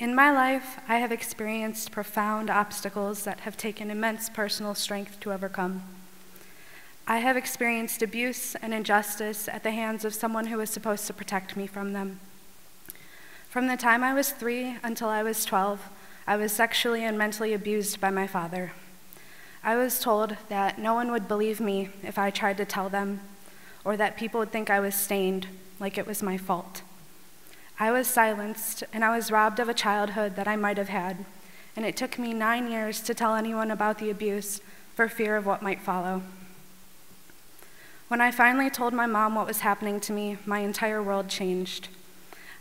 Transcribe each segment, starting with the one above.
In my life, I have experienced profound obstacles that have taken immense personal strength to overcome. I have experienced abuse and injustice at the hands of someone who was supposed to protect me from them. From the time I was three until I was 12, I was sexually and mentally abused by my father. I was told that no one would believe me if I tried to tell them, or that people would think I was stained, like it was my fault. I was silenced, and I was robbed of a childhood that I might have had, and it took me nine years to tell anyone about the abuse for fear of what might follow. When I finally told my mom what was happening to me, my entire world changed.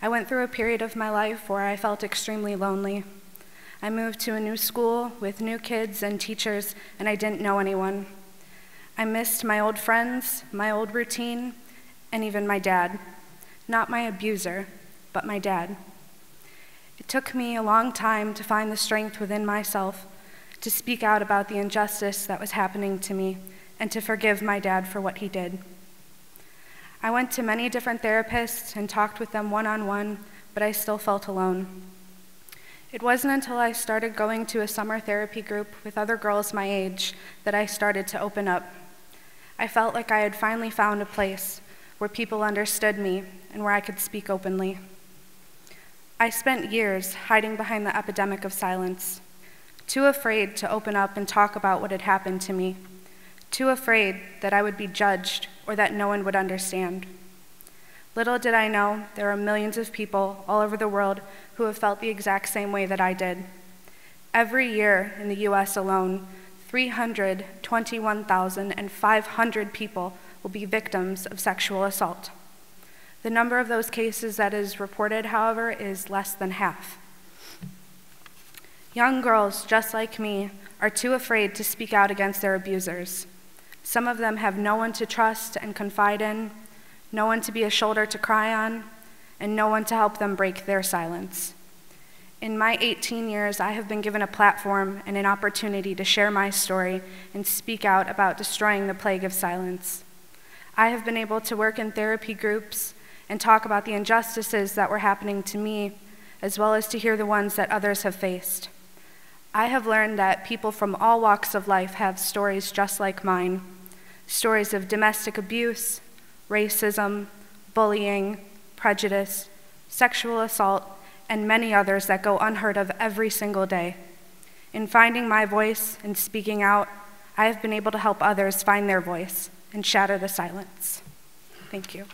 I went through a period of my life where I felt extremely lonely. I moved to a new school with new kids and teachers, and I didn't know anyone. I missed my old friends, my old routine, and even my dad. Not my abuser, but my dad. It took me a long time to find the strength within myself to speak out about the injustice that was happening to me and to forgive my dad for what he did. I went to many different therapists and talked with them one on one, but I still felt alone. It wasn't until I started going to a summer therapy group with other girls my age that I started to open up. I felt like I had finally found a place where people understood me and where I could speak openly. I spent years hiding behind the epidemic of silence, too afraid to open up and talk about what had happened to me too afraid that I would be judged or that no one would understand. Little did I know there are millions of people all over the world who have felt the exact same way that I did. Every year in the US alone, 321,500 people will be victims of sexual assault. The number of those cases that is reported, however, is less than half. Young girls, just like me, are too afraid to speak out against their abusers. Some of them have no one to trust and confide in, no one to be a shoulder to cry on, and no one to help them break their silence. In my 18 years, I have been given a platform and an opportunity to share my story and speak out about destroying the plague of silence. I have been able to work in therapy groups and talk about the injustices that were happening to me, as well as to hear the ones that others have faced. I have learned that people from all walks of life have stories just like mine stories of domestic abuse, racism, bullying, prejudice, sexual assault, and many others that go unheard of every single day. In finding my voice and speaking out, I have been able to help others find their voice and shatter the silence. Thank you.